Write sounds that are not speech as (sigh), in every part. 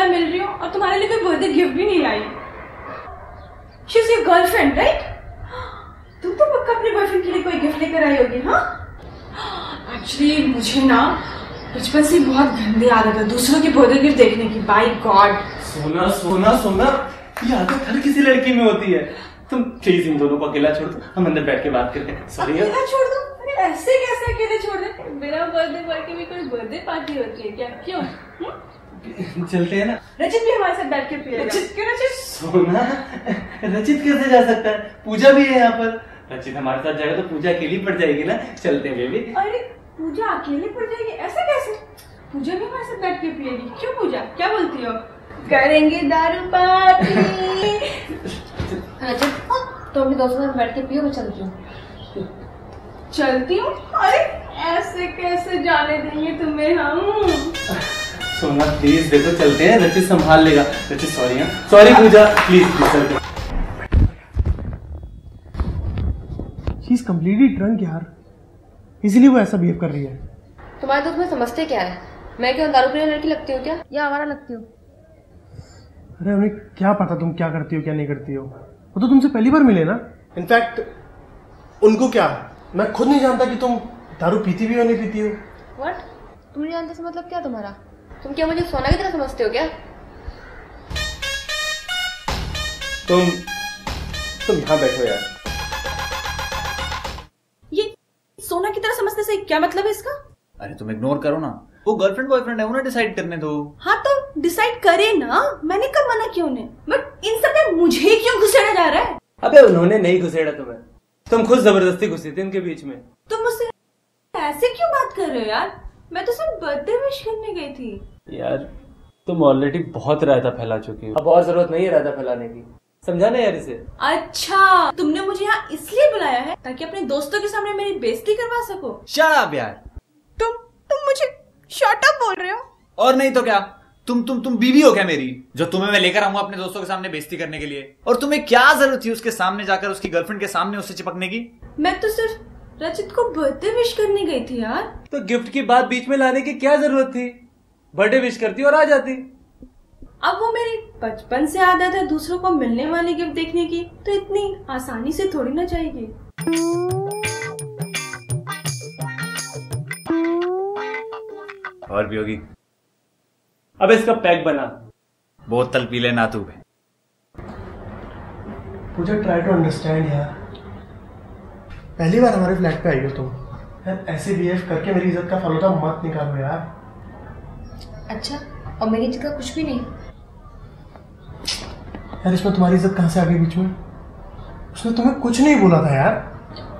बार मिल रही हूँ और तुम्हारे लिए कोई बर्थडे गिफ्ट भी नहीं लाई। She is your girlfriend right तुम तो पक्का अपने बॉयफ्रेंड के लिए कोई गिफ्ट लेकर आई होगी हाँ? एक्चुअली मुझे ना बचपन से बहुत गंदी आदत है दूसरों की बर्थडे गिफ्ट देखने की। बाय गॉड सोना सोना सोना ये आदत हर किसी लड़की में होती है। तुम प्लीज़ इन दोनों को अकेला छोड़ दो हम अंदर बैठ के बात करते हैं। सॉरी अकेला छोड़ दो? अरे ऐसे कैसे अकेले छोड़ दे मेरा बर्थडे की भी कोई बर्थडे पार्टी होती है क्या? क्यों? हम्म? चलते हैं ना। रचित भी हमारे साथ बैठ के पिएगा। रचित? क्यों रचित? सोना? रचित कैसे जा सकता है? पूजा भी है यहाँ पर। रचित हमारे साथ जाएगा तो पूजा अकेली पड़ जाएगी ना। चलते हैं बेबी। अरे पूजा अकेले पड़ जाएगी? ऐसे कैसे? पूजा भी हमारे साथ बैठ के पिएगी। क्यों पूजा? क्या बोलती हो? करेंगे दारू पार्टी। (laughs) रजत तो अपने दोस्तों साथ बैठ के पियो मैं चलती हूँ। चलती हूँ? अरे ऐसे कैसे जाने देंगे तुम्हें हम? सोना प्लीज़ देखो चलते हैं। रचित संभाल लेगा। रचित सॉरी हाँ। सॉरी पूजा प्लीज़ प्लीज़ चलते शी इज़ कम्प्लीटली ड्रंक यार। इसीलिए वो ऐसा बिहेव कर रही है। तुम्हारे दोस्त में समझते क्या है? मैं क्यों दारू पीने लड़की लगती हूँ क्या? या आवारा लगती हूँ? अरे उन्हें क्या पता तुम क्या करती हो क्या नहीं करती हो? वो तो तुमसे पहली बार मिले ना? इनफैक्ट उनको क्या? मैं खुद नहीं जानता कि तुम दारू पीती भी हो नहीं पीती हो। व्हाट तुम नहीं जानते से मतलब क्या तुम्हारा? तुम क्या मुझे सोना की तरह समझते हो क्या? तुम तुम यहाँ बैठो यार। ये सोना की तरह समझने से क्या मतलब है इसका? अरे तुम इग्नोर करो ना। वो गर्लफ्रेंड बॉयफ्रेंड है उन्हें डिसाइड करने दो। हाँ तो डिसाइड करे ना। मैंने कब मना किया उन्हें? बट इन सब में मुझे क्यों घुसेड़ा जा रहा है? अबे उन्होंने नहीं घुसेड़ा तुम्हें। तुम खुद ज़बरदस्ती घुसी थी इनके बीच में। तुम मुझसे ऐसे क्यों बात कर रहे हो यार? मैं तो सिर्फ़ बर्थडे विश करने गई थी। यार तुम ऑलरेडी बहुत रायता फैला चुकी हो। अब और ज़रूरत नहीं है रायता फैलाने की। समझा ना यार इसे? अच्छा तुमने मुझे यहाँ इसलिए बुलाया है ताकि अपने दोस्तों के सामने मेरी बेइज्जती करवा सको। शट अप यार। तुम तुम मुझे शॉर्ट अप बोल रहे हो? और नहीं तो क्या? तुम तुम तुम बीवी हो क्या मेरी जो तुम्हें मैं लेकर आऊँगा अपने दोस्तों के सामने बेइज्जती करने के लिए? और तुम्हें क्या ज़रूरत थी उसके सामने जाकर उसकी गर्लफ्रेंड के सामने उससे चिपकने की? मैं तो सिर्फ़ रचित को बर्थडे विश करने गई थी यार। तो गिफ्ट की बात बीच में लाने की क्या ज़रूरत थी? बर्थडे विश करती और आ जाती। अब वो मेरी बचपन से आदत है दूसरों को मिलने वाली गिफ्ट देखने की तो इतनी आसानी से थोड़ी ना जाएगी। और भी होगी। अब इसका पैक बना। बोतल पी लेना तू मुझे ट्राई टू अंडरस्टैंड यार। पहली बार हमारे फ्लैट पे आई हो तुम। यार ऐसे बिहेव करके मेरी इज़्ज़त का फलूदा मत निकालो यार। अच्छा और मेरी जगह कुछ भी नहीं। यार इसमें तुम्हारी इज़्ज़त कहाँ से आ गई बीच में? उसने तुम्हें कुछ नहीं बोला था यार।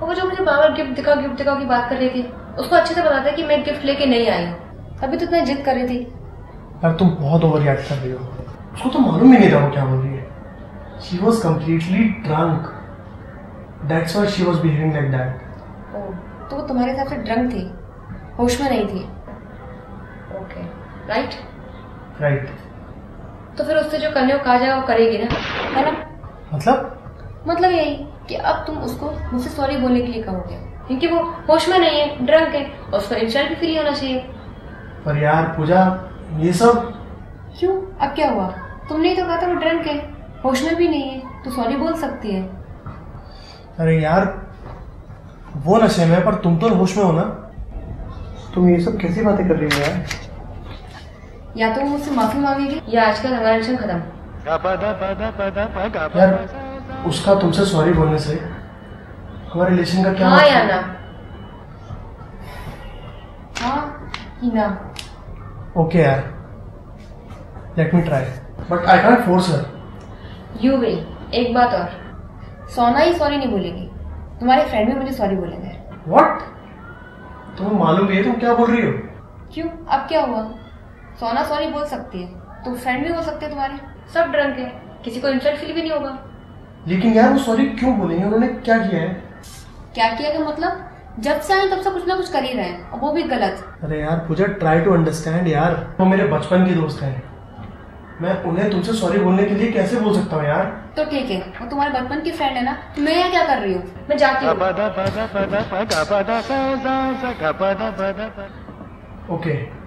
और वो जो मुझे बार बार गिफ्ट दिखाओ गिफ्ट दिखाओ की बात कर रही थी उसको अच्छे से पता था कि मैं गिफ्ट लेके नहीं आई अभी तो इतना जिद कर रही थी। यार तुम बहुत ओवर रिएक्ट कर रही हो। उसको तो मालूम ही नहीं था वो क्या बोल रही है। She was completely drunk that's why she was behaving like that तो वो तुम्हारे हिसाब से ड्रंक थी होश में नहीं थी। ओके राइट राइट तो फिर उससे जो करने को कहा जाए वो करेगी ना है ना? मतलब? मतलब यही कि अब तुम उसको मुझसे सॉरी बोलने के लिए कहोगे। क्योंकि वो होश में नहीं है ड्रंक है और उसको इंसल्ट भी फ्री होना चाहिए। पर यार पूजा ये सब? क्यों? अब क्या हुआ? तुमने ही तो कहा था वो ड्रंक है होश में भी नहीं है तो सॉरी बोल सकती है। अरे यार वो नशे में पर तुम तो होश में हो ना? तुम ये सब कैसी बातें कर रही हो यार? या तो वो मुझसे माफ़ी मांगेगी या आज का हमारा रिलेशन खत्म। यार उसका तुमसे सॉरी बोलने से हमारे रिलेशन का क्या हाँ मतलब? या ना हाँ कि ना ओके यार। Let me try but I can't force her you will एक बात और। सोना ही सॉरी नहीं बोलेगी। तुम्हारे फ्रेंड भी मुझे सॉरी बोलेंगे। व्हाट तुम्हें मालूम है तुम क्या बोल रही हो? क्यों? अब क्या हुआ? सोना सॉरी बोल सकती है। तो फ्रेंड भी हो सकते हैं तुम्हारे। सब ड्रंक है। किसी को इंसल्ट फील भी नहीं होगा। लेकिन यार वो सॉरी क्यों बोलेंगे उन्होंने क्या किया है? क्या किया का मतलब? जब से आए तब से कुछ ना कुछ कर ही रहे हैं। और वो भी गलत। अरे यार पूजा ट्राई टू अंडरस्टैंड यार। वो मेरे बचपन के दोस्त हैं। मैं उन्हें तुमसे सॉरी बोलने के लिए कैसे बोल सकता हूँ यार? तो ठीक है। वो तुम्हारे बचपन की फ्रेंड है ना? तो मैं यहाँ क्या कर रही हूँ? मैं जाती हूँ। ओके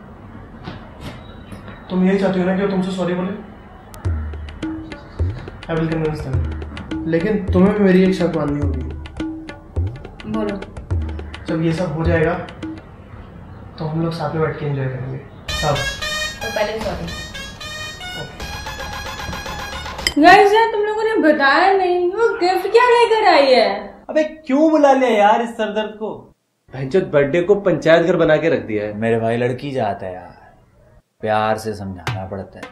तुम यही चाहती हो ना कि वो तुमसे सॉरी बोले? आई विल कन्विंस देम लेकिन तुम्हें भी मेरी एक शर्त माननी होगी। बोलो। जब ये सब हो जाएगा तो हम लोग साथ में बैठ के एंजॉय करेंगे। सब तो पहले सॉरी गाइस यार तुम लोगों ने बताया नहीं। वो गिफ्ट क्या लेकर आई है? अबे क्यों बुला लिया यार इस सरदर्द को? भैंचोद बर्थडे को पंचायत घर बना के रख दिया है। मेरे भाई लड़की जाता है यार। प्यार से समझाना पड़ता है।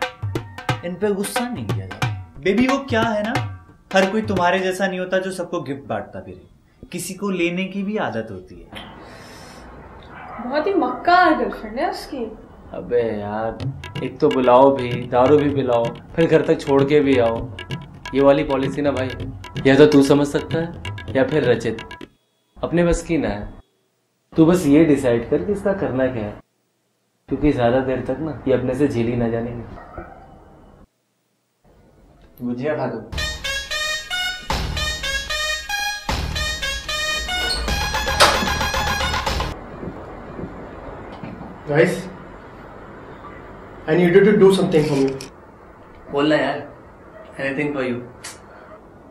इन पे गुस्सा नहीं किया जाता। बेबी वो क्या है ना? हर कोई तुम्हारे जैसा नहीं होता जो सबको गिफ्ट बांटता फिरे किसी को लेने की भी आदत होती है। बहुत ही मक्कार गर्लफ्रेंड है उसकी। अबे यार एक तो बुलाओ भी दारू भी पिलाओ फिर घर तक छोड़ के भी आओ। ये वाली पॉलिसी ना भाई या तो तू समझ सकता है या फिर रचित। अपने बस की ना है। तू बस ये डिसाइड कर कि इसका करना क्या है। क्योंकि ज़्यादा देर तक ना ये अपने से झीली ना जानेंगे मुझे खा दो guys I need to do something for me बोलना यार एनीथिंग फॉर यू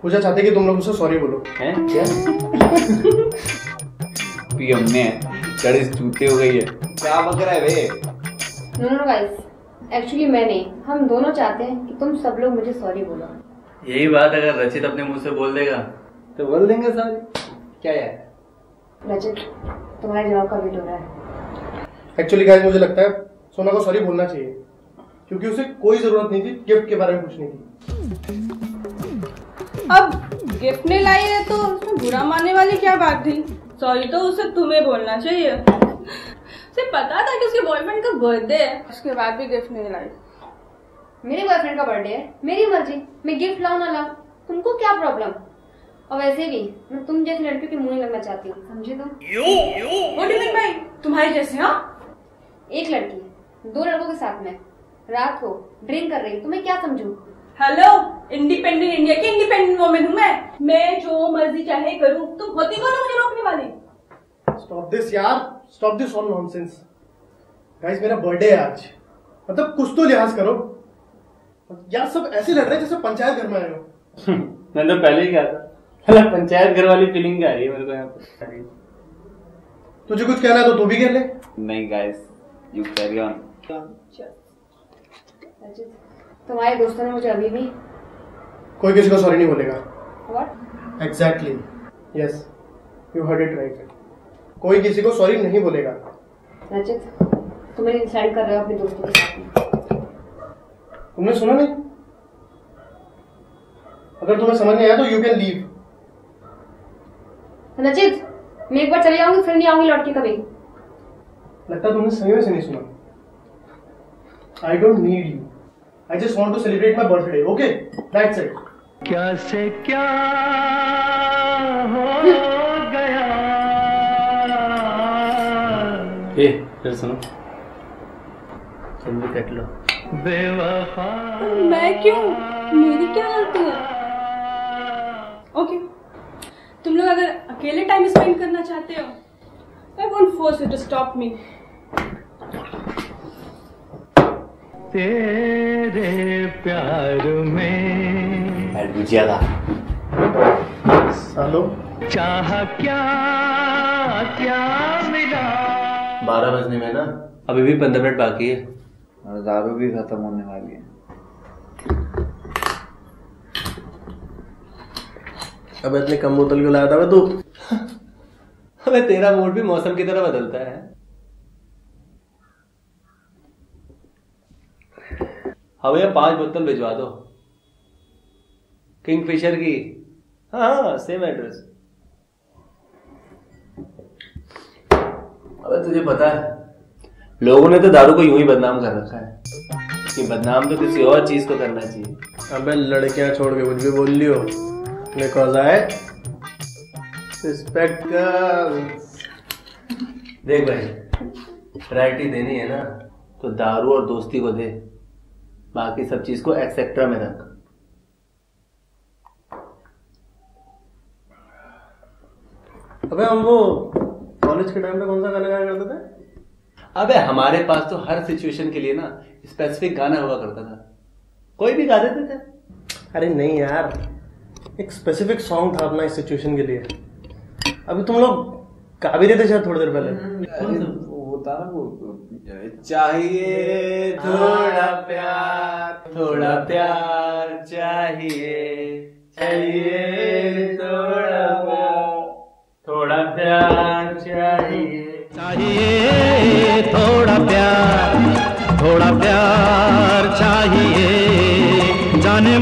पूजा चाहते कि तुम लोग उसे सॉरी बोलो। हैं? क्या? (laughs) भी हमने चढ़े चूते हो गई है। क्या बक रहा है बे नो नो गाइस एक्चुअली मैं नहीं. हम दोनों चाहते हैं कि तुम सब लोग मुझे सॉरी बोलो. यही बात अगर रचित अपने मुँह से बोल देगा. तो बोल देंगे सॉरी क्या यार? रजत तुम्हारे जवाब का वेट हो रहा है. एक्चुअली गाइस मुझे लगता है सोना को सॉरी बोलना चाहिए. क्योंकि उसे कोई ज़रूरत नहीं थी गिफ्ट के बारे में पूछने की. अब गिफ्ट ने लाई है तो उसमें बुरा मानने वाली क्या बात थी? सॉरी तो उसे तुम्हें बोलना चाहिए. उसे पता था कि उसके बॉयफ्रेंड का बर्थडे है। उसके बाद भी गिफ्ट नहीं लाई मेरे बॉयफ्रेंड का बर्थडे है मेरी मर्ज़ी मैं गिफ्ट लाऊ ना लाऊं तुमको क्या प्रॉब्लम और वैसे भी मैं तुम जैसी लड़कियों के मुँह नहीं लगना चाहती हूँ समझे तुम? भाई तुम्हारे जैसे हाँ? एक लड़की दो लड़कों के साथ में रात को ड्रिंक कर रही तुम्हें क्या समझू? हेलो इंडिपेंडेंट इंडिया की इंडिपेंडेंट वुमेन हूँ मैं। मैं जो मर्ज़ी चाहे करूँ तुम होती कौन हो मुझे रोकने वाली। स्टॉप दिस यार। Stop this all nonsense guys मेरा बर्थडे है आज। मतलब कुछ तो लिहाज करो। यार सब ऐसे लड़ रहे हैं जैसे पंचायत घर में आए हो। मैं तो पहले ही कहा था। साला पंचायत घर वाली फीलिंग आ रही है मेरे को यहाँ पर तुझे कुछ कहना है तो तू भी कह ले। नहीं गाइस यू कैरी ऑन तुम्हारे दोस्तों ने मुझे अभी भी कोई किसी को सॉरी नहीं बोलेगा। What exactly yes you heard it right कोई किसी को सॉरी नहीं बोलेगा। रजत तुम मेरी इंसल्ट कर रहे हो अपने दोस्तों के साथ। तुमने सुना नहीं? अगर तुम्हें समझ नहीं आया तो यू कैन लीव रजित मैं एक बार चली जाऊँगी फिर नहीं आऊँगी लौट के कभी। लगता है तुमने सही में से नहीं सुना। I don't need you I just want to celebrate my birthday okay that's it क्या से क्या हो? फिर सुनो। तुम भी कट लो। बेवफा। मैं क्यों? मेरी क्या गलती है? ओके तुम लोग अगर अकेले टाइम स्पेंड करना चाहते हो I won't force you to stop me तेरे प्यार में ऐड बुझिया था सालो। चाह क्या क्या बारह बजने में ना? अभी भी पंद्रह मिनट बाकी है। और दारू भी खत्म होने वाली है। अब इतने कम बोतल क्यों लाया था तू? (laughs) अबे तेरा मूड भी मौसम की तरह बदलता है। हाँ भैया पाँच बोतल भिजवा दो। किंग फिशर की। हाँ हाँ सेम एड्रेस तुझे पता है लोगों ने तो दारू को यूँ ही बदनाम कर रखा है कि बदनाम तो किसी और चीज़ को करना चाहिए। अबे लड़कियाँ छोड़ के कुछ भी बोल लियो बिकॉज़ आई रिस्पेक्ट देख भाई वैरायटी देनी है ना तो दारू और दोस्ती को दे बाकी सब चीज़ को एक्सेट्रा में रख। अबे हम वो कॉलेज के टाइम पे कौन सा गाना गाया करते थे? अबे हमारे पास तो हर सिचुएशन के लिए ना स्पेसिफिक गाना हुआ करता था। कोई भी गा देते थे। अरे नहीं यार एक स्पेसिफिक सॉन्ग था अपना इस सिचुएशन के लिए। अभी तुम लोग गा भी रहे थे शायद थोड़ी देर पहले। वो था ना वो चाहिए थोड़ा प्यार थोड़ा प्यार चाहिए चाहिए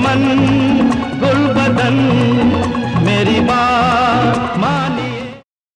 मन